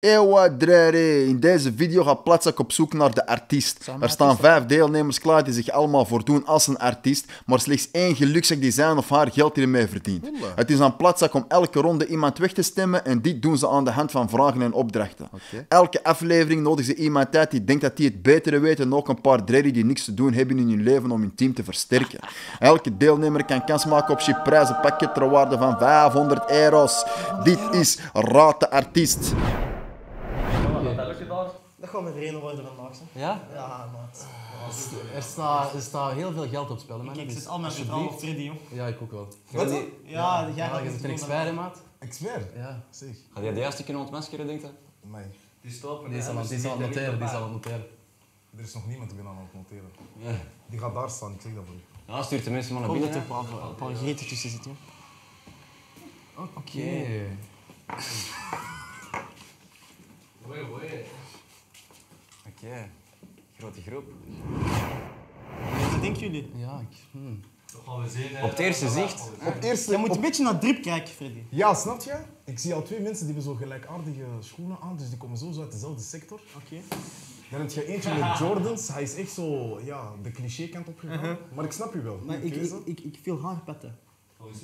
Ewa in deze video gaat Platzak op zoek naar de artiest. Er staan vijf deelnemers klaar die zich allemaal voordoen als een artiest, maar slechts één gelukzak die zijn of haar geld hiermee verdient. Het is aan Platzak om elke ronde iemand weg te stemmen en dit doen ze aan de hand van vragen en opdrachten. Elke aflevering nodigen ze iemand uit die denkt dat die het betere weet en ook een paar Drere die niks te doen hebben in hun leven om hun team te versterken. Elke deelnemer kan kans maken op prijzenpakket ter waarde van 500 euro's. Dit is Raad de Artiest. Dat gaat met Reno worden vandaag. Hè. Ja? Ja, maat. Er staat, er staat heel veel geld op het spel, man. Kijk, ik Dus zit al met alsjeblieft. vertrouwen op Freddy, joh. Ja, ik ook wel. Wat? Ja, jij Ja, gaat je het bent een expert, hè, maat? Expert? Ja. Zeg. Ga jij de eerste kunnen ontmaskeren, denk je? Nee, Die stoppen. Die is al, die is al aan het noteren, die is al aan het noteren. er is nog niemand die ben aan het noteren. Ja. Die gaat daar staan, ik zeg dat voor u. Ja, stuurt de mensen maar naar binnen. hè. een paar, een paar greten tussen zitten. Oké. Wee, wee. Oké. Grote groep. Wat denken jullie? Ja, ik... hmm. Dat gaan we zien. Op het eerste zicht. Op eerste... Je moet een beetje naar drip kijken, Freddy. Ja, snap je? Ik zie al twee mensen die hebben zo gelijkaardige schoenen aan, dus die komen zo uit dezelfde sector. Oké. Dan heb je eentje met Jordans, hij is echt zo, ja, de cliché-kant opgegaan. Maar ik snap u wel. Maar ik, ik, ik, ik viel haarpetten.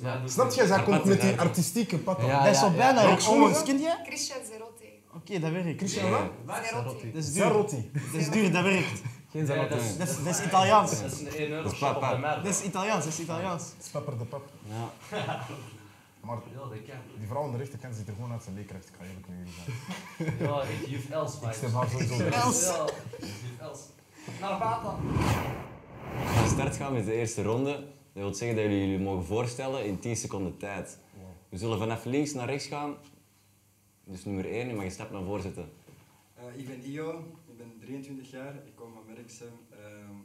Mij doet Snap je? Zij komt met die artistieke patten. Ja, dat is zo bijna ja. Kent je? Christian Zerotti. Oké, dat werkt. Christian wat? Zerotti. Dat is duur. Zarotti. Dat is duur, dat werkt. Geen Ja, zin dat is- Dat is, dat is Italiaans. Dat is een 1 euro Dat is shop op papa. de markt. Dat is Italiaans, dat is Italiaans. Spapper de pap. Ja. Maar Ja, dat kan. die vrouw aan de rechterkant ziet er gewoon uit zijn leerkracht, ik ga eerlijk met jullie zijn. Ja, juf Els Ik vibes. stem haar sowieso weg. Els. Ja, juf Els. Naar. Als we van start gaan met de eerste ronde, dat wil zeggen dat jullie jullie mogen voorstellen in 10 seconden tijd. We zullen vanaf links naar rechts gaan. Dus nummer 1, je mag je stap naar voren zetten. Eh, ik ben Io, ik ben 23 jaar, ik kom van Merksem ehm,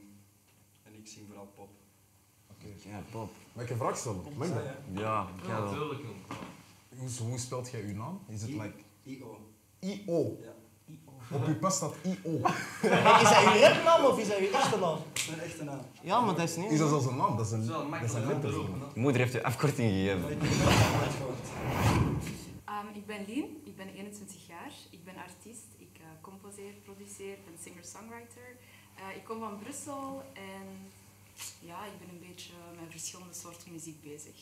en ik zing vooral pop. Ja, pop. Mag ik een vraag stellen? Mag dat? Ja, wel. Natuurlijk. Hoe, hoe spelt jij uw naam? Is het like I-O. I-O? Ja. Op uw pas staat I-O. Is dat uw rapnaam of is dat uw echte naam? Dat is mijn echte naam. Ja, maar dat is niet. Is dat zelfs een naam? Dat is een, dat is een. Je moeder heeft je afkorting gegeven. Ik heb het Ehm, ik ben Lien, ik ben 21 jaar. Ik ben artiest. Ik eh, composeer, produceer, ben singer-songwriter. Eh, ik kom van Brussel en ja, ik ben een beetje met verschillende soorten muziek bezig.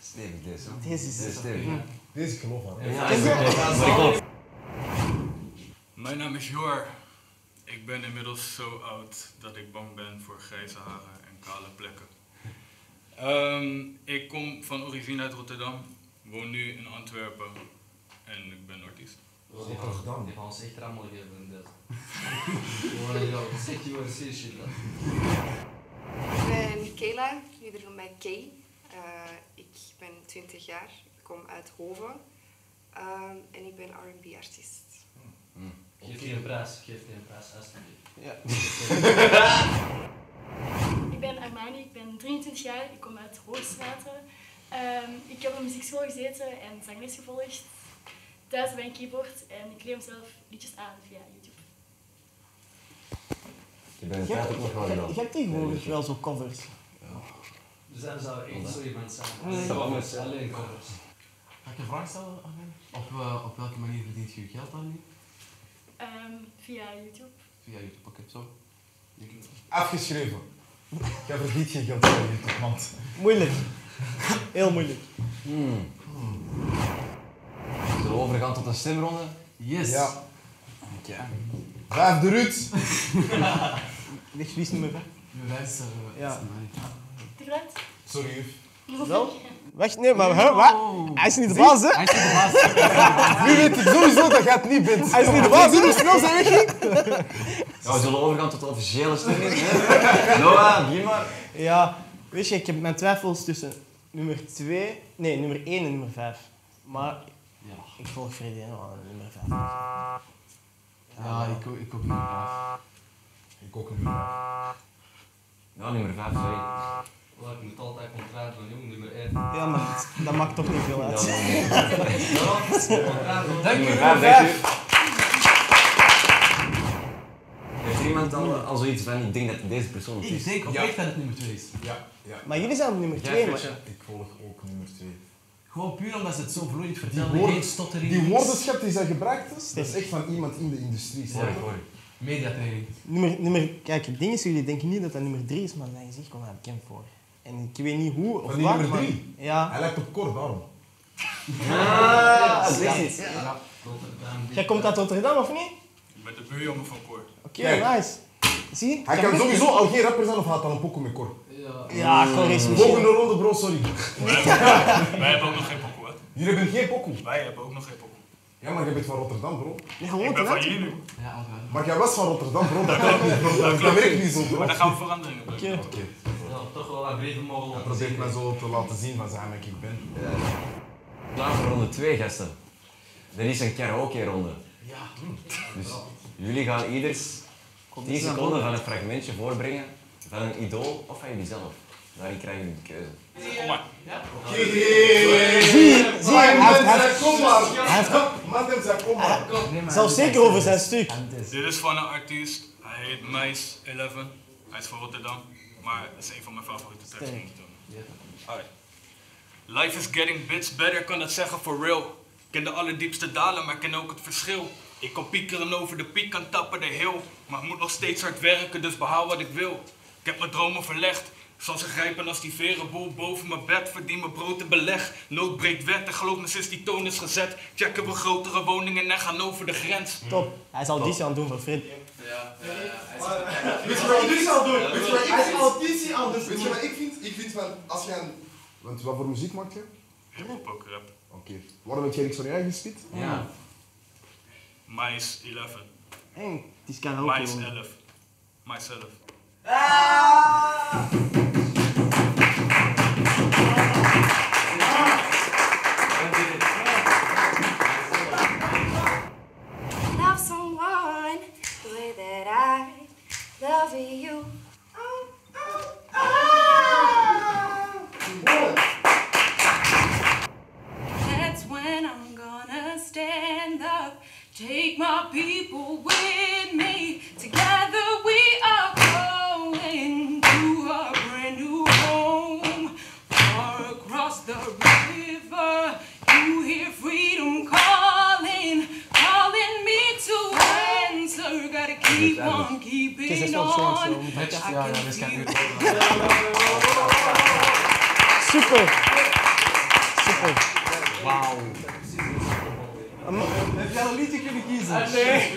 Stevig deze. Deze is- Deze is stevig. Deze geloof aan. Ja. Mijn naam is Jor. Ik ben inmiddels zo oud dat ik bang ben voor grijze haren en kale plekken. Ehm, ik kom van origine uit Rotterdam, woon nu in Antwerpen en ik ben artiest. Die gaan die gaan ons echt rammel geven in dit. Gewoon, ja, zeg UNC shit. dat. Ik ben Michaela, jullie noemen mij Kay. Eh, ik ben 20 jaar, ik kom uit Hoven Ehm, en ik ben R&B-artiest. Geef die een prijs, geef die een prijs, alsjeblieft. Ik ben Armani, ik ben 23 jaar, ik kom uit Hoogstraten. Ehm, ik heb op muziekschool gezeten en zangles gevolgd. Thuis bij een keyboard en ik leer mezelf liedjes aan via YouTube. Je bent Je tijd ook nog wel gedaan. je hebt tegenwoordig wel zo covers. Dus er zou echt zo iemand zijn. Nee. Covers, alleen covers. Ga ik een vraag stellen, Arjen? Op, eh, op welke manier verdient je je geld aan nu? Ehm, via YouTube. Via YouTube, oké, zo. Afgeschreven. Jij verdient geen geld aan YouTube, man. Moeilijk. Heel moeilijk. Hmm. Zullen we overgaan tot een stemronde? Yes! Ja. Oké. Vijfde Ruud. Ligt wie is nummer vijf? Nummer vijf is, Ja. Sorry, juf. Wel? Wacht, nee, maar hè, wat? Hij is niet de baas, hè? Hij is niet de baas. Nu weet ik sowieso dat jij het niet bent. Hij is niet de baas? Hoe snel zijn wegging? Ja, we zullen overgaan tot de officiële stemming. Noah, begin maar. Ja, weet je, ik heb mijn twijfels tussen nummer 2, nee, nummer 1 en nummer 5. Maar Ja. ik volg Freddy, aan nummer 5. Ja, ik, ook- ik ook nummer vijf. Ik ook niet. Ja, nummer 5, sorry. Ik moet altijd contrair doen, jong, nummer 1. Ja, maar dat, dat maakt toch niet veel Ja, uit. Contrair doen. Dank Nummer u, 5, nummer dank vijf. u. Heeft iemand al, al zoiets van, ik denk dat deze persoon het Ik is? denk oprecht dat het nummer 2 is. Ja, ja. Maar jullie zijn op nummer Jij, 2, maar... Ik volg ook nummer 2. Gewoon puur omdat ze het zo vloeiend Die, vertellen, woorden, geen stottering. die woordenschap die zij gebruikt is, dat is echt van iemand in de industrie. snap Hoor ik, ik. Mediatraining. Nummer, nummer, kijk, het ding is, jullie denken niet dat dat nummer 3 is, maar mijn gezicht komt daar bekend voor. En ik weet niet hoe of waar, nummer maar- drie? Ja. Hij lijkt op kort, daarom. Ah, dat is ja. Ja. Jij komt uit Rotterdam of niet? Met de buurjongen van Cor. Oké, Kijk. nice. Zie? Hij Ik kan sowieso al geen rapper zijn of hij had al een pokoe met kort. Ja, Cor is misschien- Volgende ronde, bro, sorry. Wij hebben ook nog geen pokoe, hè? Jullie hebben geen pokoe. Wij hebben ook nog geen pokoe. Ja, maar je bent van Rotterdam, bro. Ik ben van jullie. Maar jij was van Rotterdam, bro. Dat kan niet, bro. Dat, dat werkt niet zo, bro. Maar dan gaan we veranderingen brengen. Oké. Ja, toch wel een brede mogel. Hij probeert mij zo te laten zien van zijn ik ben. Klaar voor ronde 2, gasten. Er is een karaoke-ronde. Ja. Dus jullie gaan ieders 10 seconden van een fragmentje voorbrengen van een idool of van jullie zelf. Daarin krijgen jullie de keuze. Kom maar. Zie, zie, hij heeft- kom maar. Zelfs zeker over zijn stuk. Dit is van een artiest. Hij heet Mais 11. Hij is van Rotterdam. Maar het is een van mijn favoriete. Alright. Life is getting bits better, kan het zeggen for real. Ik ken de allerdiepste dalen, maar ik ken ook het verschil. Ik kan piekeren over de piek, kan tappen de hill. Maar ik moet nog steeds hard werken, dus behaal wat ik wil. Ik heb mijn dromen verlegd. Ik zal ze grijpen als die verenboel boven mijn bed. Verdien mijn brood en beleg. Nood breekt wet en geloof me sinds die toon is gezet. Checken we grotere woningen en gaan over de grens. Top. Hij zal die aan het doen voor Fred. Ja, Weet je wat ik zal doen? Weet je wat ik Hij is vind? auditie aan het Weet je doen. wat ik vind? Ik vind van, als je een... Want wat voor muziek maak je? Hip-hop ook rap. Oké. Waarom heb jij niks van je eigen spit? Ja. Mais 11. En het is karaoke. Mais jongen. 11. Mijzelf. Love someone the way that I love you. Super. Super. Wauw. Heb jij een liedje kunnen kiezen? Ah, nee.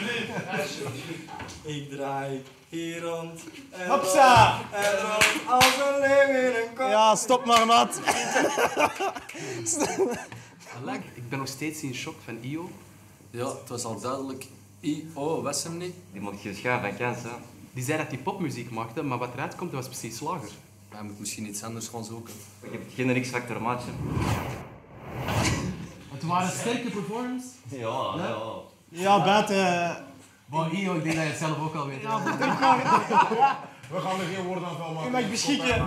Ik draai hier rond. en Hopsa. rond En rond als een leeuw in een kop. Ja, stop maar, maat. Alek, ik ben nog steeds in shock van IO. Ja, het was al duidelijk. IO was hem niet. Die mocht je schaven van kans, hè? Die zei dat hij popmuziek maakte, maar wat eruit komt, dat was precies slager. Hij moet misschien iets anders gaan zoeken. Ik heb het generiek maatje. Het waren sterke performance. Ja, ja. Ja, buiten... Maar IO, ik denk dat je het zelf ook al weet. Ja, maar. We gaan er geen woorden aan vuil maken. U mag beschikken. Ja,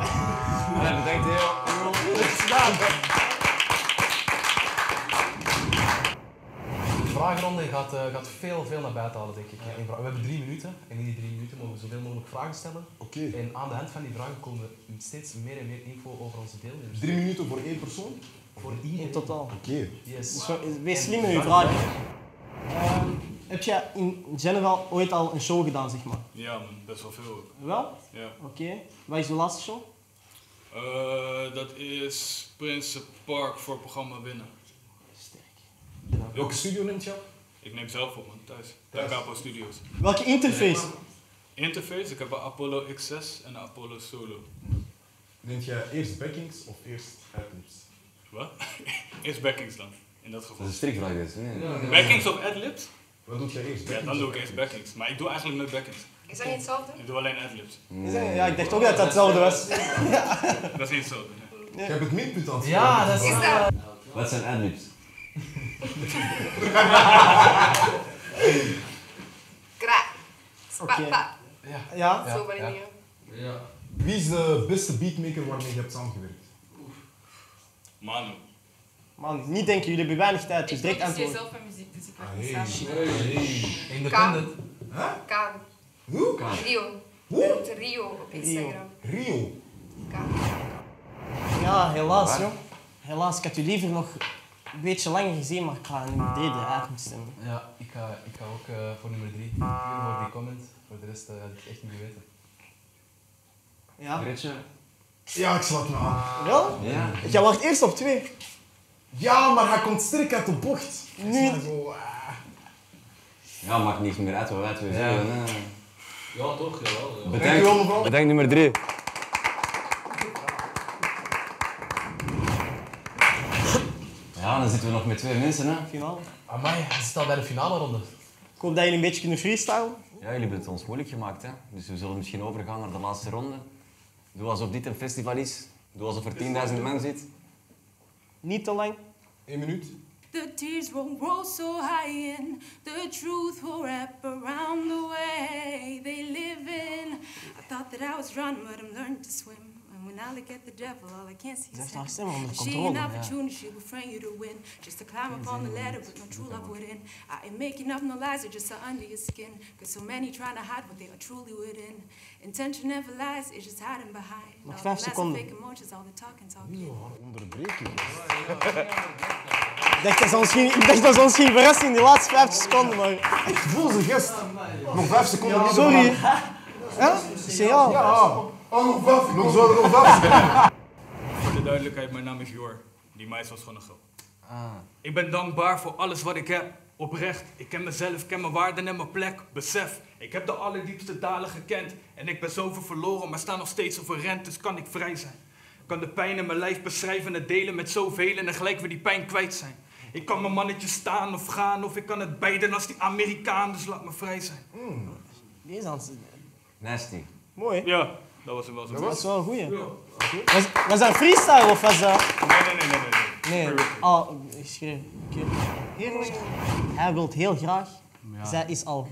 bedankt heel. De vragenronde gaat, eh, gaat veel, veel naar buiten halen, denk ik. We hebben drie minuten en in die drie minuten mogen we zoveel mogelijk vragen stellen. Oké. En aan de hand van die vragen komen we steeds meer en meer info over onze deelnemers. Drie minuten voor één persoon? Voor iedereen. In totaal. Oké. Yes. Dus we- wees slim met je vragen. Ehm, heb jij in general ooit al een show gedaan, zeg maar? Ja, best wel veel. ook. Wel? Ja. Oké. Wat is de laatste show? Eh, dat is Prince Park voor het programma Winnen. Welke studio neemt je op? Ik neem zelf op, man, thuis. Thuis. Da Capo Studios. Welke interface? Interface, ik heb een Apollo XS en een Apollo Solo. Neemt jij eerst backings of eerst adlibs? Wat? Eerst backings dan, in dat geval. Dat is een strikvraag, dus. Nee. Backings of adlibs? Wat doe jij eerst? Ja, dan doe ik eerst backings. Maar ik doe eigenlijk nooit backings. Is dat niet hetzelfde? Ik doe alleen adlibs. Is Ja, ik dacht ook dat dat hetzelfde was. Dat is niet hetzelfde. nee. Je hebt het minpunt aan het Ja, dat is... Is dat? Wat zijn adlibs? Kra. Spa, Oké. pa. Ja. Ja? Zo die ja. dingen. Ja. Wie is de beste beatmaker waarmee je hebt samengewerkt? Manu. Man, niet denken, jullie hebben weinig tijd, dus Ik direct produceer antwoorden. zelf mijn muziek, dus ik Ah, maak niet hey. samen. Independent. Kaan. Hoe? Rio. Hoe? Rio op Instagram. Rio. Kaan. Ja, helaas, joh. Helaas, ik had u liever nog een beetje langer gezien, maar ik ga nummer 3 eruit moeten stemmen. Ja, ik ga, ik ga ook eh, voor nummer 3. Puur voor die comment. Voor de rest eh, had ik echt niet geweten. Ja. Gretje? Ja, ik sluit me aan. Wel? Ja. Jij wacht eerst op 2. Ja, maar hij komt sterk uit de bocht. Nu. Ja, zo, ah. Ja, maakt niks meer uit wat wij twee Ja. zeggen. hè. Ja, toch, jawel. Ja. Bedankt, bedankt nummer 3. Ja, dan zitten we nog met twee mensen. Hè. Finale. Amai, je zit al bij de finale ronde. Ik hoop dat jullie een beetje kunnen freestylen. Ja, jullie hebben het ons moeilijk gemaakt. Hè. Dus we zullen misschien overgaan naar de laatste ronde. Doe alsof dit een festival is. Doe alsof er 10.000 man zit. Niet te lang. Eén minuut. The tears won't roll so high and the truth will wrap around the way they live in. I thought that I was drowning, but I'm learning to swim. And when I look at the devil, all I can see Ze is onder She an Ja. opportunity, she will frame you to win. Just to climb up on the ladder with no true love within. I ain't making up no lies, they're just are under your skin. Cause so many trying to hide what they are truly within. Intention never lies, it's just hiding behind. Nog All vijf seconden. fake emotions, all the talking, talking. Onderbreking. Ik dacht dat ze ons ging, ik dacht dat ze ons ging verrassen in die laatste 50 seconden, maar... Ik voel ze gest. Nog vijf seconden. Sorry. Hè? Signaal. Ja. Oh, nog vijf. Nog zo, nog vijf. Voor de duidelijkheid, mijn naam is Jor. Die meis was gewoon een grap. Ah. Ik ben dankbaar voor alles wat ik heb. Oprecht, ik ken mezelf, ken mijn waarden en mijn plek. Besef, ik heb de allerdiepste dalen gekend. En ik ben zoveel verloren, maar sta nog steeds overrend, dus kan ik vrij zijn. Ik kan de pijn in mijn lijf beschrijven en delen met zoveel en gelijk weer die pijn kwijt zijn. Ik kan mijn mannetje staan of gaan, of ik kan het beiden als die Amerikaan, dus laat me vrij zijn. Die is aan het... Nasty. Mooi. Ja, dat was hem wel zo. Dat is wel een goeie. Was, was dat freestyle of was dat... Nee, nee, nee, nee, nee. Nee, ah, ik schreef. Oké. Heerlijk. Hij wil heel graag. Zij is al.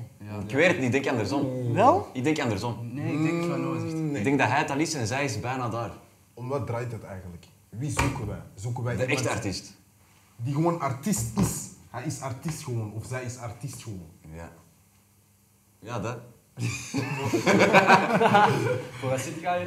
Ik weet het niet, ik denk andersom. Wel? Ik denk andersom. Nee, ik denk van nooit. Ik denk dat hij het al is en zij is bijna daar. Om wat draait het eigenlijk? Wie zoeken wij? Zoeken wij De echte artiest. Die gewoon artiest is. Hij is artiest gewoon, of zij is artiest gewoon. Ja. Ja, dat. Voor wat zit ga je?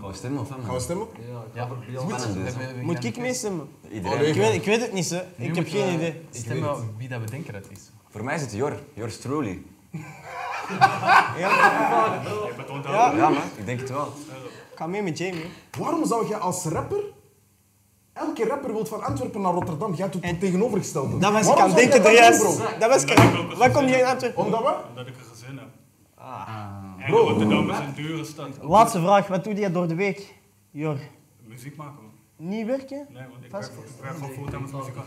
Gaan we stemmen of? Gaan we stemmen? Ja, we Moet ik meestemmen? Iedereen. Ik weet, ik weet het niet, hè. Ik heb geen we idee. Stemmen wie dat we denken dat is. Voor mij is het Jor. Jor Truly. Ja, Ja, man. Ik denk het wel. ik ga mee met Jamie. Waarom zou jij als rapper... Elke rapper wil van Antwerpen naar Rotterdam. Jij doet het tegenovergestelde. Dat was ik aan denken, jij er dat doen, juist. bro? Dat was ik aan- Wat kom je in Antwerpen? Omdat we... Omdat ik een gezin heb. Ah. En Rotterdam is een dure stad. Laatste vraag. Wat doe je door de week? Jor, Muziek maken, man. niet werken? Nee, want ik werk, gewoon fulltime als muzikant.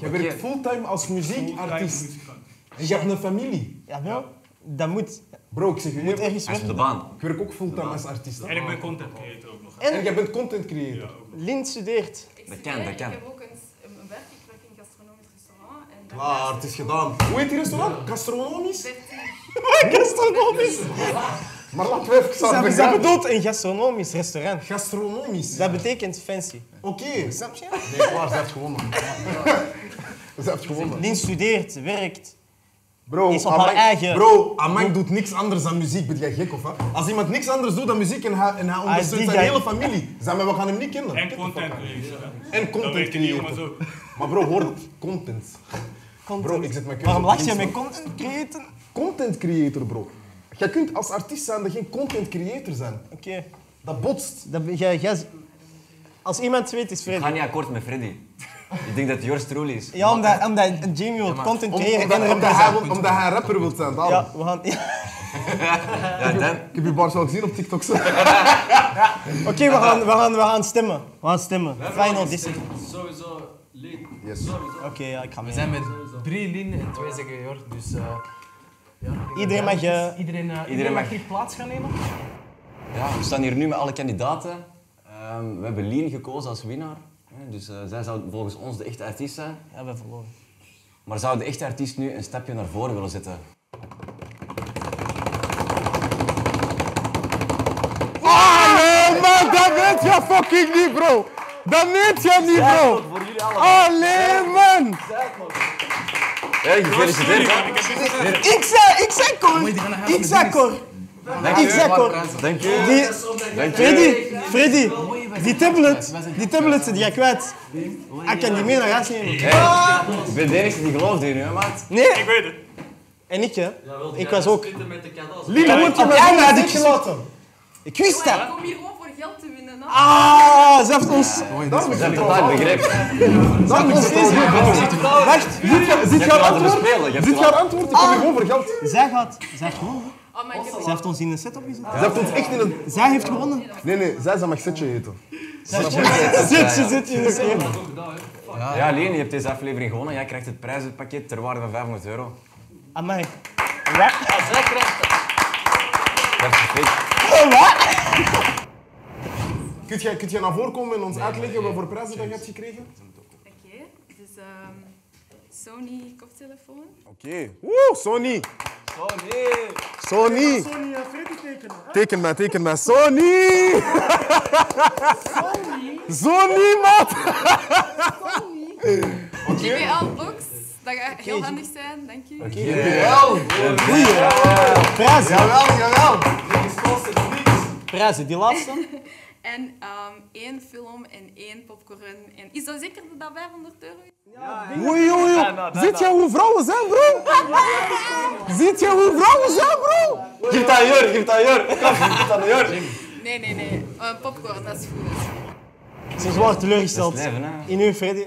Jij werkt fulltime als muziekartiest. muzikant. En je hebt een familie. Jawel. Dat moet. Bro, ik zeg je Moet ergens Hij is op de baan. ik werk ook fulltime als artiest. En ik ben content creator ook nog. En En jij bent content creator. Ja. Lint studeert. Ik Dat kan, dat kan. Ik heb ook een, een werk, ik werk in een gastronomisch restaurant. En Klaar, het is gedaan. Hoe heet die restaurant? Gastronomisch? Gastronomisch. Maar laten we even Ze samen ze gaan. bedoeld een gastronomisch restaurant. Gastronomisch. Dat betekent fancy. Oké. Snap je? Nee, klaar, ze heeft gewonnen. Ze heeft gewonnen. Lint studeert, werkt. Bro, Is op Amang- haar eigen- Bro, Amang doet niks anders dan muziek. Ben jij gek of wat? Als iemand niks anders doet dan muziek en hij, en hij ondersteunt zijn guy. hele familie, zijn we, we gaan hem niet kennen. En content creator. En Dat content creator. zo. Maar bro, hoor het. Content. Content. Bro, ik zet mijn keuze Waarom lach je met content creëren? Content creator, bro. Jij kunt als artiest zijn, maar geen content creator zijn. Oké. Dat botst. Dat jij- jij- Als iemand weet, is Ik ga Freddy. niet akkoord met Freddy. Ik denk dat het Jor Truly is. Ja, omdat, omdat Jamie wil content Om- creëren omdat, en omdat, hij, omdat hij rapper wil zijn. Ja, we gaan... ja. Ja, dan. Ik heb je bars wel gezien op TikTok. Oké, we, gaan, we, gaan, we gaan stemmen. We gaan stemmen. Final decision. Sowieso lead. Yes. Oké, ja, ik ga We mee. zijn met drie Lin en twee zeggen Jor, dus... eh, ja, ik denk Iedereen mag, eh. Iedereen, eh, iedereen mag- mag hier plaats gaan nemen. Ja, we staan hier nu met alle kandidaten. Ehm, we hebben Lien gekozen als winnaar. Dus eh, zij zou volgens ons de echte artiest zijn. Ja, we hebben verloren. Maar zou de echte artiest nu een stapje naar voren willen zetten? Ah, nee, man, dat weet je fucking niet, bro. Dat weet je niet, bro. Allee, man. Hey, gefeliciteerd. Ik zei, ik zei Cor. Ik zei Cor. Dank Ik zei Cor. Dank Dank u. Freddy, Freddy. Die tablet, die tablet die ik kwijt. Ik kan die mee naar huis nemen. Hey, ik ben de enige die gelooft in hè, maat? Nee. Ik weet het. En ik, hè. Ik was ook. Lina, moet je Op mij jij dit dit gelaten. Ik wist dat. Ik kom hier gewoon voor geld te winnen. hè. Ah, ze heeft ons... Dat Ze hebben totaal begrepen. Dat heb ik zo Wacht, haar laten antwoord? je haar antwoord? Ik kom hier gewoon voor geld. zij gaat... Zij heeft gewonnen. Oh, maar ik heb Zij heeft ons in een setup gezet. Ze heeft ons echt in een... Zij heeft gewonnen. Nee, nee, zij zou mag setje eten. Zit je, zit je in de setup. Ja, Leen, je hebt deze aflevering gewonnen. Jij krijgt het prijzenpakket ter waarde van 500 euro. Amai. Dat is perfect. Kun je, kun je naar voren komen en ons uitleggen wat voor prijzen dat je hebt gekregen? Oké, dus ehm, Sony koptelefoon. Oké. Woe, Sony. Sony. Sony Freddy tekenen. Teken mij, teken mij. Sony! Sony, maat! JBL-box, dat gaat heel handig zijn, dank u. Prijzen. Jawel, jawel. Prijzen, die laatste. En ehm, één film en één popcorn. En is dat zeker dat dat 500 euro is? Oei, oei, oei. Ziet je hoe vrouwen zijn, bro? Ziet je hoe vrouwen zijn, bro? Geef dat hier, geef dat hier. Geef dat hier. Nee, nee, nee. Eh, popcorn, dat is goed. Ze is zwaar teleurgesteld. In u, Freddy.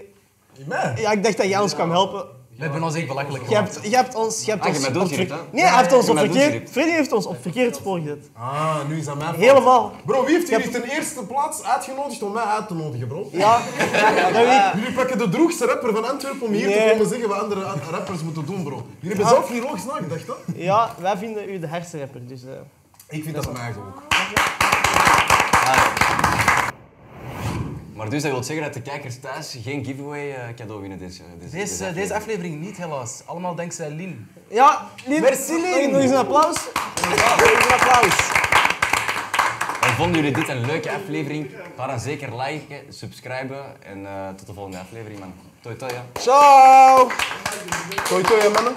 Ja, ik dacht dat jij ons kwam helpen. We hebben ons echt belachelijk Je hebt, je hebt ons... Je hebt Ah, je ons op hè? Nee, hij heeft ons Je op verkeerd... Freddy heeft ons op verkeerd spoor gezet. Ah, nu is dat mijn fout. Helemaal. Bro, wie heeft jullie ten eerste plaats uitgenodigd om mij uit te nodigen, bro? Ja, dat weet ik. Jullie pakken de droegste rapper van Antwerpen om hier te komen zeggen wat andere rappers moeten doen, bro. Jullie hebben zelf niet logisch nagedacht, hè? Ja, wij vinden u de hersenrapper, dus... eh. Ik vind dat van mij ook. Maar dus dat wil zeggen dat de kijkers thuis geen giveaway eh, cadeau winnen deze, deze, Deze, deze aflevering niet, helaas. Allemaal dankzij Lien. Ja, Lien. Merci, Lien. Nog eens een applaus. Nog eens een applaus. En vonden jullie dit een leuke aflevering? Ga dan zeker liken, subscriben en eh, tot de volgende aflevering, man. Toi toi, ja. Ciao. Toi, toi, hè, mannen.